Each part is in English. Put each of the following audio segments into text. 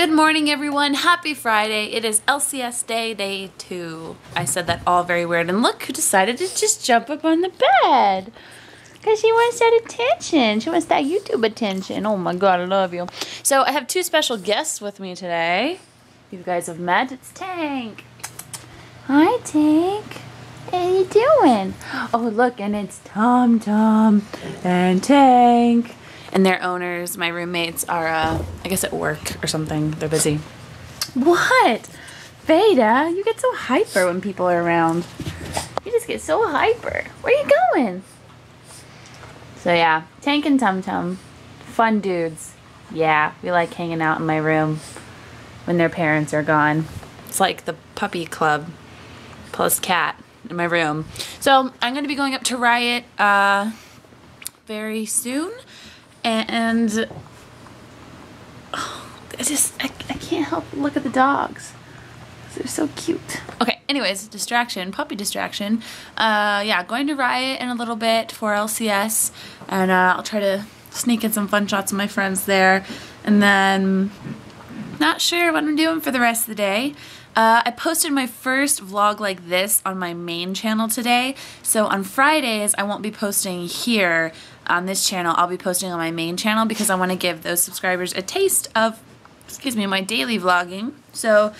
Good morning, everyone. Happy Friday. It is LCS day, day two. I said that all very weird. And look who decided to just jump up on the bed. Because she wants that attention. She wants that YouTube attention. Oh my God, I love you. So I have two special guests with me today. You guys have met. It's Tank. Hi, Tank. How you doing? Oh, look, and it's Tom Tom and Tank. And their owners, my roommates, are, uh, I guess, at work or something. They're busy. What? Veda, you get so hyper when people are around. You just get so hyper. Where are you going? So yeah, Tank and Tum Tum, fun dudes. Yeah, we like hanging out in my room when their parents are gone. It's like the puppy club plus cat in my room. So I'm going to be going up to Riot uh, very soon. And oh, I just, I, I can't help but look at the dogs. They're so cute. Okay, anyways, distraction, puppy distraction. Uh, yeah, going to Riot in a little bit for LCS. And uh, I'll try to sneak in some fun shots of my friends there. And then, not sure what I'm doing for the rest of the day. Uh, I posted my first vlog like this on my main channel today. So on Fridays, I won't be posting here on this channel. I'll be posting on my main channel because I want to give those subscribers a taste of, excuse me, my daily vlogging. So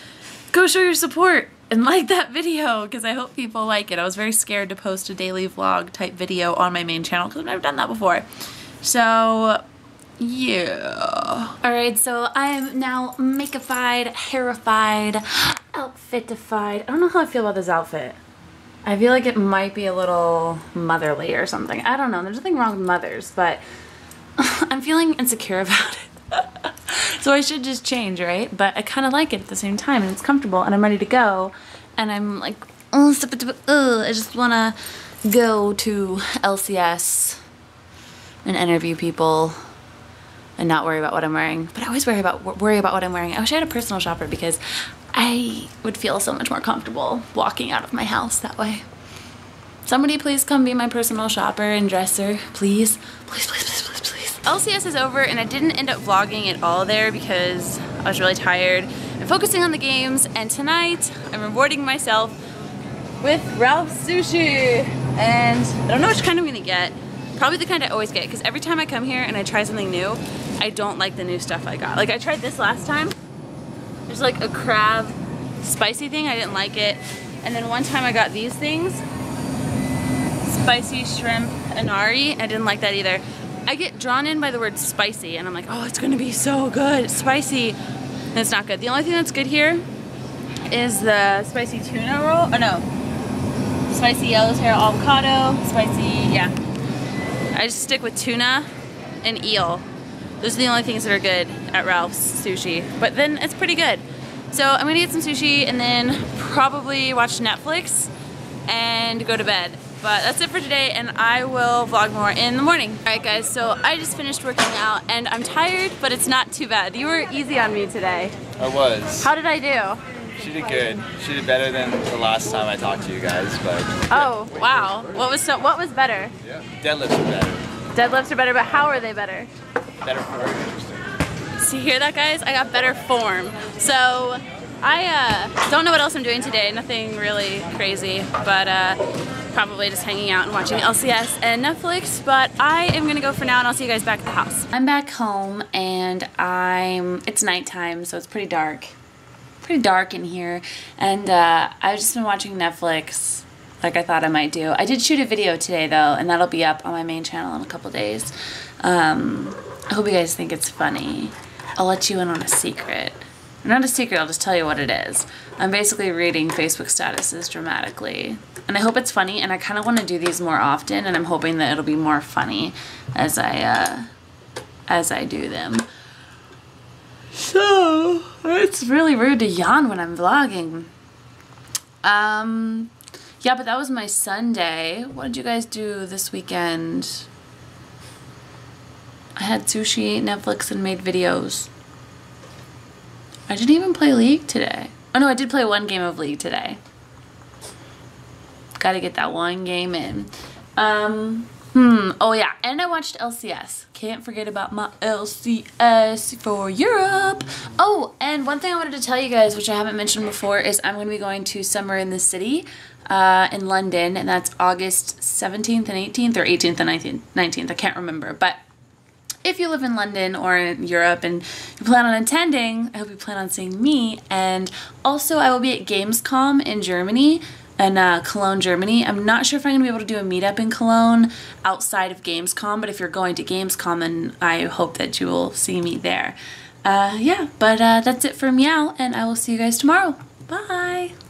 go show your support and like that video because I hope people like it. I was very scared to post a daily vlog type video on my main channel because I've never done that before. So yeah. Alright, so I am now makeified, hairified, outfitified. I don't know how I feel about this outfit. I feel like it might be a little motherly or something. I don't know. There's nothing wrong with mothers, but I'm feeling insecure about it. so I should just change, right? But I kind of like it at the same time, and it's comfortable, and I'm ready to go. And I'm like, oh, I just want to go to LCS and interview people and not worry about what I'm wearing. But I always worry about worry about what I'm wearing. I wish I had a personal shopper because I would feel so much more comfortable walking out of my house that way. Somebody please come be my personal shopper and dresser, please. Please, please, please, please, please. LCS is over and I didn't end up vlogging at all there because I was really tired and focusing on the games and tonight I'm rewarding myself with Ralph's Sushi and I don't know which kind I'm gonna get. Probably the kind I always get because every time I come here and I try something new, I don't like the new stuff I got. Like I tried this last time there's like a crab spicy thing. I didn't like it. And then one time I got these things. Spicy shrimp inari. I didn't like that either. I get drawn in by the word spicy and I'm like, oh, it's gonna be so good. It's spicy. And it's not good. The only thing that's good here is the spicy tuna roll. Oh no. Spicy yellowtail avocado. Spicy, yeah. I just stick with tuna and eel. Those are the only things that are good at Ralph's Sushi. But then it's pretty good. So I'm gonna get some sushi and then probably watch Netflix and go to bed. But that's it for today and I will vlog more in the morning. Alright guys, so I just finished working out and I'm tired, but it's not too bad. You were easy on me today. I was. How did I do? She did good. She did better than the last time I talked to you guys, but. Oh, wow. What was so what was better? Yeah. Deadlifts were better. Deadlifts are better, but how are they better? Better form. So you hear that guys? I got better form. So I uh, don't know what else I'm doing today. Nothing really crazy, but uh, probably just hanging out and watching LCS and Netflix. But I am gonna go for now, and I'll see you guys back at the house. I'm back home, and I'm. It's nighttime, so it's pretty dark. Pretty dark in here, and uh, I've just been watching Netflix like I thought I might do. I did shoot a video today though, and that'll be up on my main channel in a couple days. Um, I hope you guys think it's funny. I'll let you in on a secret. Not a secret, I'll just tell you what it is. I'm basically reading Facebook statuses dramatically. And I hope it's funny, and I kind of want to do these more often, and I'm hoping that it'll be more funny as I, uh, as I do them. So, it's really rude to yawn when I'm vlogging. Um, yeah, but that was my Sunday. What did you guys do this weekend? I had sushi, Netflix, and made videos. I didn't even play League today. Oh no, I did play one game of League today. Gotta get that one game in. Um, Hmm, oh yeah, and I watched LCS. Can't forget about my LCS for Europe. Oh, and one thing I wanted to tell you guys, which I haven't mentioned before, is I'm going to be going to Summer in the City uh, in London, and that's August 17th and 18th, or 18th and 19th, 19th, I can't remember, but if you live in London or in Europe and you plan on attending, I hope you plan on seeing me. And also, I will be at Gamescom in Germany in uh, Cologne, Germany. I'm not sure if I'm going to be able to do a meetup in Cologne outside of Gamescom, but if you're going to Gamescom, then I hope that you will see me there. Uh, yeah, but uh, that's it for Meow, and I will see you guys tomorrow. Bye!